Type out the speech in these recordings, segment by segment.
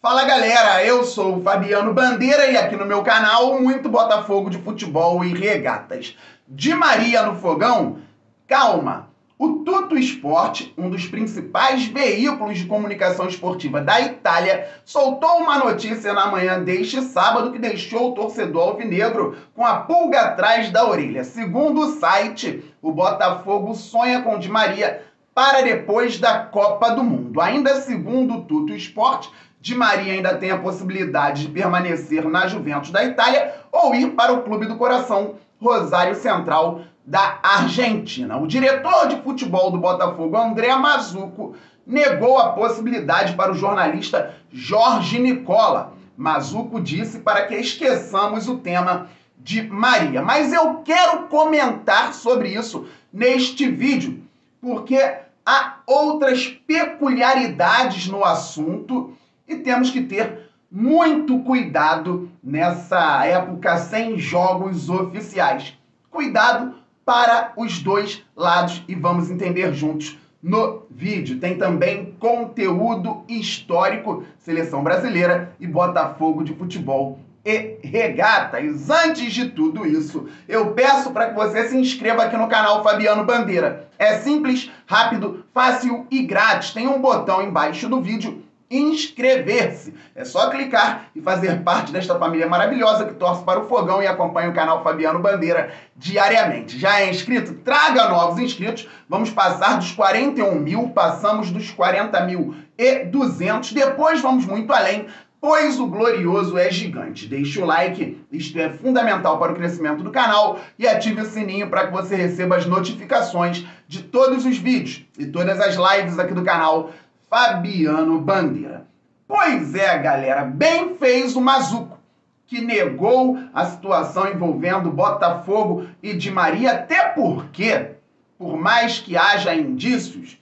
Fala galera, eu sou o Fabiano Bandeira e aqui no meu canal muito Botafogo de futebol e regatas. De Maria no fogão? Calma! O Tuto Esporte, um dos principais veículos de comunicação esportiva da Itália, soltou uma notícia na manhã deste sábado que deixou o torcedor alvinegro com a pulga atrás da orelha. Segundo o site, o Botafogo sonha com Di Maria para depois da Copa do Mundo. Ainda segundo o Tuto Esporte, Di Maria ainda tem a possibilidade de permanecer na Juventus da Itália ou ir para o clube do coração Rosário Central da Argentina. O diretor de futebol do Botafogo, André Mazuco, negou a possibilidade para o jornalista Jorge Nicola. Mazuco disse para que esqueçamos o tema de Maria. Mas eu quero comentar sobre isso neste vídeo, porque há outras peculiaridades no assunto e temos que ter muito cuidado nessa época sem jogos oficiais. Cuidado para os dois lados e vamos entender juntos no vídeo. Tem também conteúdo histórico, seleção brasileira e Botafogo de futebol e regatas. Antes de tudo isso, eu peço para que você se inscreva aqui no canal Fabiano Bandeira. É simples, rápido, fácil e grátis. Tem um botão embaixo do vídeo inscrever-se. É só clicar e fazer parte desta família maravilhosa que torce para o fogão e acompanha o canal Fabiano Bandeira diariamente. Já é inscrito? Traga novos inscritos. Vamos passar dos 41 mil, passamos dos 40 mil e 200. Depois vamos muito além, pois o glorioso é gigante. Deixe o like, isto é fundamental para o crescimento do canal e ative o sininho para que você receba as notificações de todos os vídeos e todas as lives aqui do canal Fabiano Bandeira. Pois é, galera, bem fez o Mazuco, que negou a situação envolvendo Botafogo e Di Maria, até porque, por mais que haja indícios,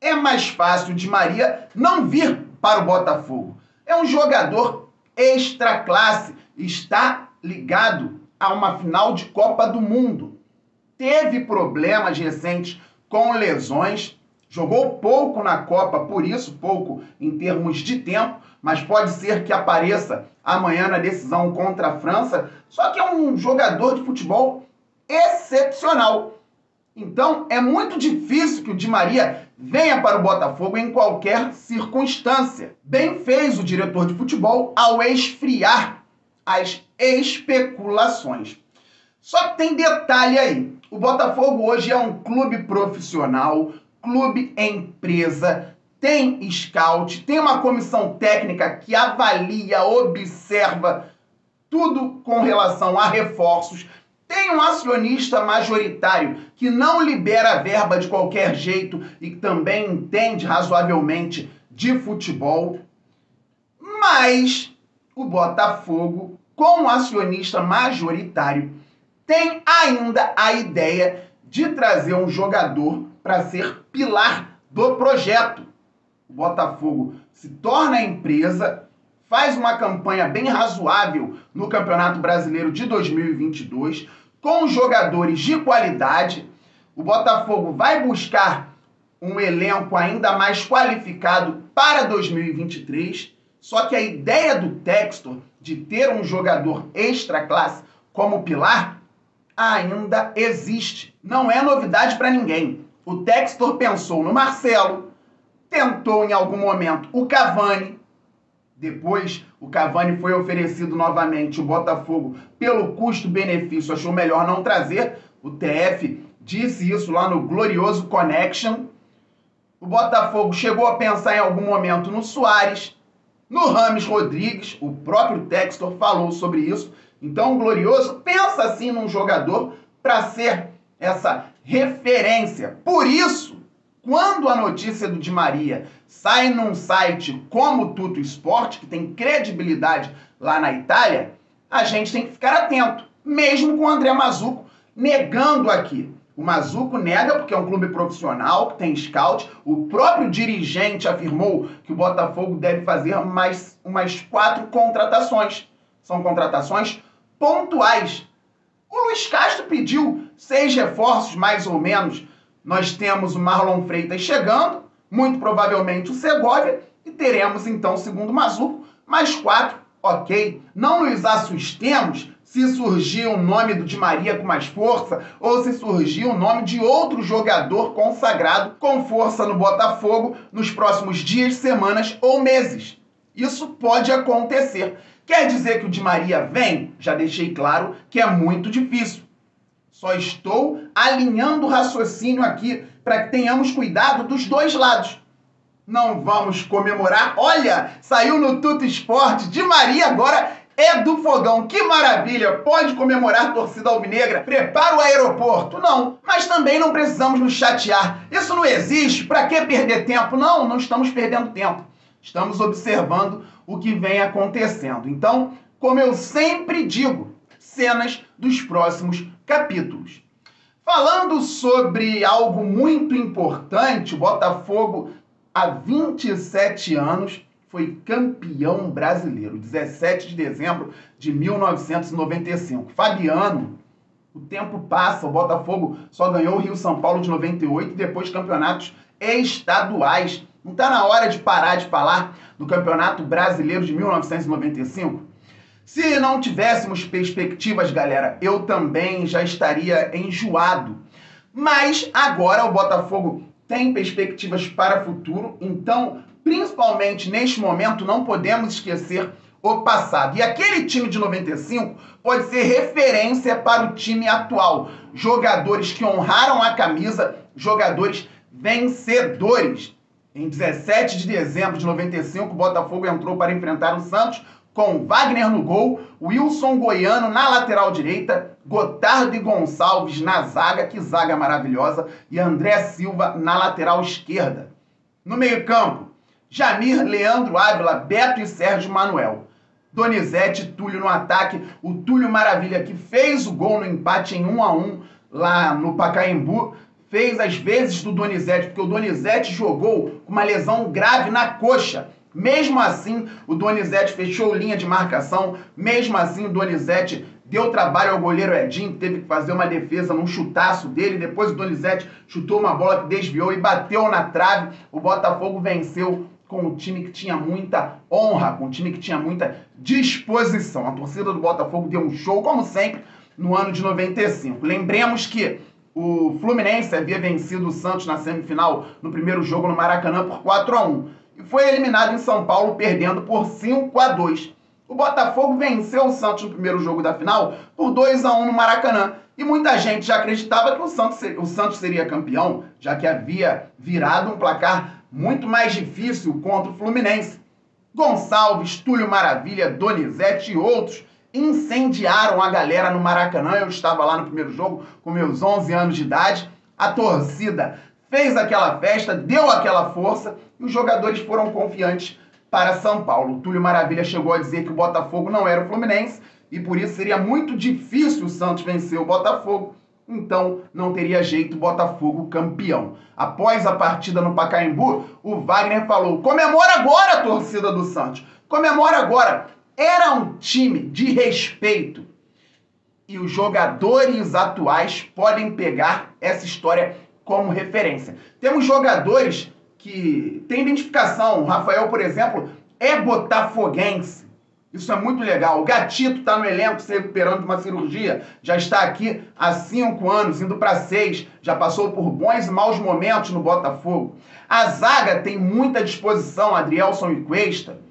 é mais fácil Di Maria não vir para o Botafogo. É um jogador extra classe, está ligado a uma final de Copa do Mundo. Teve problemas recentes com lesões Jogou pouco na Copa, por isso pouco em termos de tempo, mas pode ser que apareça amanhã na decisão contra a França. Só que é um jogador de futebol excepcional. Então é muito difícil que o Di Maria venha para o Botafogo em qualquer circunstância. Bem fez o diretor de futebol ao esfriar as especulações. Só que tem detalhe aí. O Botafogo hoje é um clube profissional, clube é empresa, tem scout, tem uma comissão técnica que avalia, observa tudo com relação a reforços, tem um acionista majoritário que não libera verba de qualquer jeito e também entende razoavelmente de futebol. Mas o Botafogo, com acionista majoritário, tem ainda a ideia de trazer um jogador para ser pilar do projeto. O Botafogo se torna empresa, faz uma campanha bem razoável no Campeonato Brasileiro de 2022, com jogadores de qualidade. O Botafogo vai buscar um elenco ainda mais qualificado para 2023. Só que a ideia do Textor de ter um jogador extra classe como pilar ainda existe. Não é novidade para ninguém. O Textor pensou no Marcelo, tentou em algum momento o Cavani. Depois, o Cavani foi oferecido novamente. O Botafogo, pelo custo-benefício, achou melhor não trazer. O TF disse isso lá no glorioso Connection. O Botafogo chegou a pensar em algum momento no Soares, no Rames Rodrigues. O próprio Textor falou sobre isso. Então, o Glorioso pensa assim num jogador para ser essa referência. Por isso, quando a notícia do Di Maria sai num site como Tuto Esporte, que tem credibilidade lá na Itália, a gente tem que ficar atento, mesmo com o André Mazuco negando aqui. O Mazuco nega porque é um clube profissional, que tem scout. O próprio dirigente afirmou que o Botafogo deve fazer mais umas quatro contratações. São contratações pontuais o Luiz Castro pediu seis reforços, mais ou menos. Nós temos o Marlon Freitas chegando, muito provavelmente o Segovia, E teremos então, segundo o Mazuco, mais quatro, ok. Não nos assustemos se surgir o nome do Di Maria com mais força ou se surgir o nome de outro jogador consagrado com força no Botafogo nos próximos dias, semanas ou meses. Isso pode acontecer. Quer dizer que o Di Maria vem? Já deixei claro que é muito difícil. Só estou alinhando o raciocínio aqui para que tenhamos cuidado dos dois lados. Não vamos comemorar. Olha, saiu no Tuto Esporte. Di Maria agora é do fogão. Que maravilha! Pode comemorar torcida alvinegra. Prepara o aeroporto. Não, mas também não precisamos nos chatear. Isso não existe. Para que perder tempo? Não, não estamos perdendo tempo. Estamos observando o que vem acontecendo. Então, como eu sempre digo, cenas dos próximos capítulos. Falando sobre algo muito importante, o Botafogo, há 27 anos, foi campeão brasileiro, 17 de dezembro de 1995. Fabiano, o tempo passa, o Botafogo só ganhou o Rio São Paulo de 98 e depois campeonatos estaduais. Não está na hora de parar de falar do Campeonato Brasileiro de 1995? Se não tivéssemos perspectivas, galera, eu também já estaria enjoado. Mas agora o Botafogo tem perspectivas para o futuro, então, principalmente neste momento, não podemos esquecer o passado. E aquele time de 95 pode ser referência para o time atual. Jogadores que honraram a camisa, jogadores vencedores. Em 17 de dezembro de 95, o Botafogo entrou para enfrentar o Santos com Wagner no gol, Wilson Goiano na lateral direita, Gotardo e Gonçalves na zaga, que zaga maravilhosa, e André Silva na lateral esquerda. No meio-campo, Jamir, Leandro Ávila, Beto e Sérgio Manuel. Donizete, Túlio no ataque, o Túlio Maravilha que fez o gol no empate em 1 a 1 lá no Pacaembu, fez as vezes do Donizete, porque o Donizete jogou com uma lesão grave na coxa. Mesmo assim, o Donizete fechou linha de marcação. Mesmo assim, o Donizete deu trabalho ao goleiro Edinho, que teve que fazer uma defesa num chutaço dele. Depois o Donizete chutou uma bola que desviou e bateu na trave. O Botafogo venceu com um time que tinha muita honra, com um time que tinha muita disposição. A torcida do Botafogo deu um show, como sempre, no ano de 95. Lembremos que o Fluminense havia vencido o Santos na semifinal no primeiro jogo no Maracanã por 4 a 1 e foi eliminado em São Paulo perdendo por 5 a 2. O Botafogo venceu o Santos no primeiro jogo da final por 2 a 1 no Maracanã. E muita gente já acreditava que o Santos, o Santos seria campeão, já que havia virado um placar muito mais difícil contra o Fluminense. Gonçalves, Túlio Maravilha, Donizete e outros incendiaram a galera no Maracanã. Eu estava lá no primeiro jogo com meus 11 anos de idade. A torcida fez aquela festa, deu aquela força e os jogadores foram confiantes para São Paulo. Túlio Maravilha chegou a dizer que o Botafogo não era o Fluminense e por isso seria muito difícil o Santos vencer o Botafogo. Então não teria jeito Botafogo campeão. Após a partida no Pacaembu, o Wagner falou: comemora agora a torcida do Santos. Comemora agora era um time de respeito. E os jogadores atuais podem pegar essa história como referência. Temos jogadores que têm identificação. O Rafael, por exemplo, é botafoguense. Isso é muito legal. O Gatito está no elenco se recuperando de uma cirurgia. Já está aqui há cinco anos, indo para seis. Já passou por bons e maus momentos no Botafogo. A zaga tem muita disposição, Adrielson e Cuesta.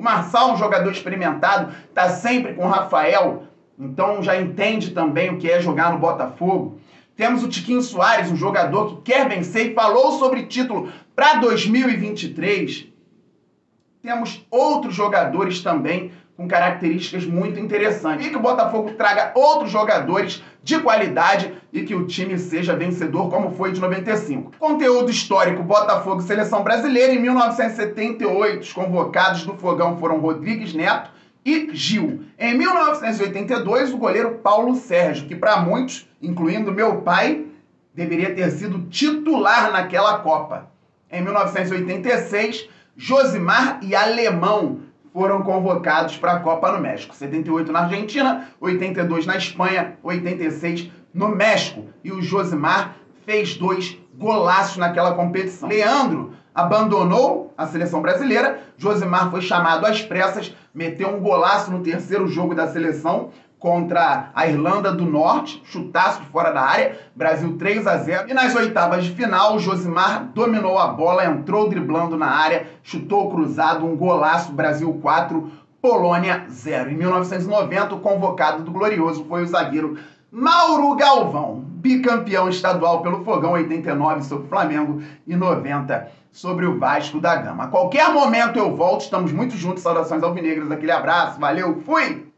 O Marçal, um jogador experimentado, está sempre com o Rafael, então já entende também o que é jogar no Botafogo. Temos o Tiquinho Soares, um jogador que quer vencer e falou sobre título para 2023. Temos outros jogadores também com características muito interessantes. E que o Botafogo traga outros jogadores de qualidade e que o time seja vencedor, como foi de 95. Conteúdo histórico: Botafogo Seleção Brasileira. Em 1978, os convocados do Fogão foram Rodrigues Neto e Gil. Em 1982, o goleiro Paulo Sérgio, que para muitos, incluindo meu pai, deveria ter sido titular naquela Copa. Em 1986, Josimar e Alemão foram convocados para a Copa no México. 78 na Argentina, 82 na Espanha, 86 no México. E o Josimar fez dois golaços naquela competição. Leandro abandonou a seleção brasileira. Josimar foi chamado às pressas, meteu um golaço no terceiro jogo da seleção contra a Irlanda do Norte, chutaço de fora da área, Brasil 3 a 0. E nas oitavas de final, Josimar dominou a bola, entrou driblando na área, chutou cruzado, um golaço, Brasil 4, Polônia 0. Em 1990, o convocado do Glorioso foi o zagueiro Mauro Galvão, bicampeão estadual pelo Fogão 89 sobre o Flamengo e 90 sobre o Vasco da Gama. A qualquer momento eu volto, estamos muito juntos. Saudações alvinegras, aquele abraço, valeu, fui!